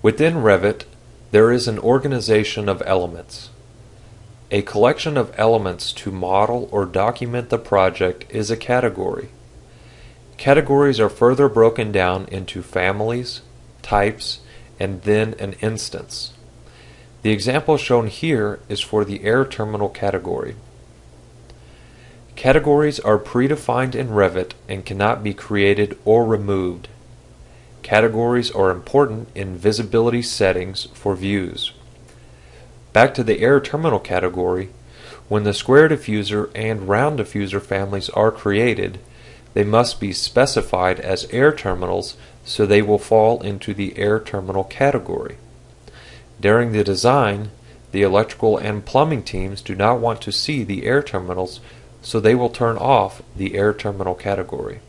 Within Revit, there is an organization of elements. A collection of elements to model or document the project is a category. Categories are further broken down into families, types, and then an instance. The example shown here is for the air terminal category. Categories are predefined in Revit and cannot be created or removed. Categories are important in visibility settings for views. Back to the air terminal category, when the square diffuser and round diffuser families are created, they must be specified as air terminals so they will fall into the air terminal category. During the design, the electrical and plumbing teams do not want to see the air terminals, so they will turn off the air terminal category.